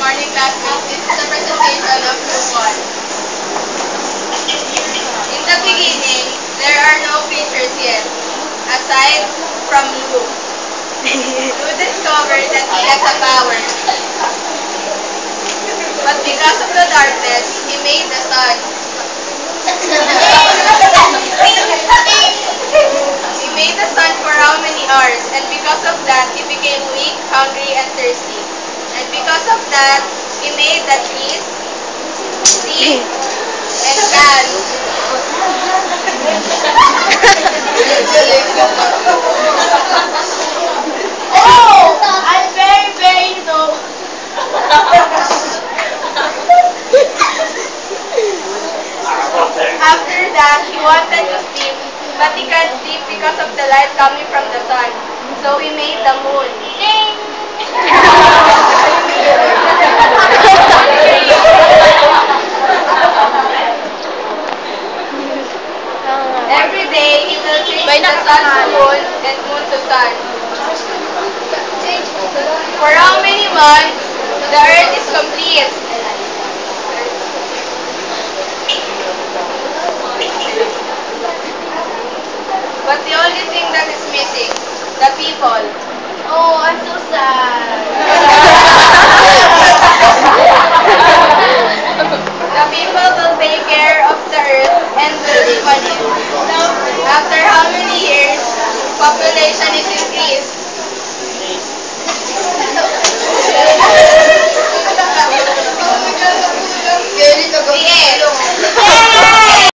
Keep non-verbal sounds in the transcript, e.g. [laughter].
morning classmates. This is a presentation of Group 1. In the beginning, there are no creatures yet, aside from Lu. Lu discovered that he has a power. But because of the darkness, he made the sun. He made the sun for how many hours? And because of that, he became weak, hungry, and thirsty. That, he made the trees, sea, and plants. Oh, I'm very, very low. After that, he wanted to sleep, but he can't sleep because of the light coming from the sun. So he made the moon. Every day, he will change the sun to moon and moon to sun. For how many months, the earth is complete? But the only thing that is missing, the people. Oh, I'm so sad. [laughs] The people will take care of and live on. After how many years, population is